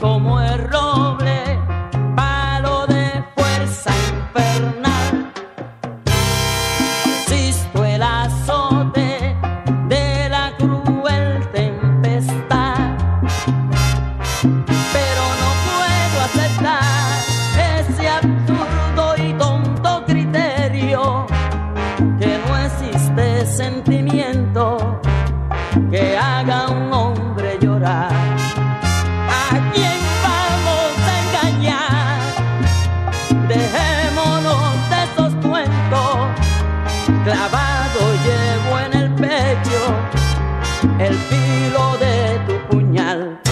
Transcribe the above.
como el roble, palo de fuerza infernal. Resisto el azote de la cruel tempestad, pero no puedo aceptar ese absurdo y tonto criterio que no existe sentimiento. el filo de tu puñal.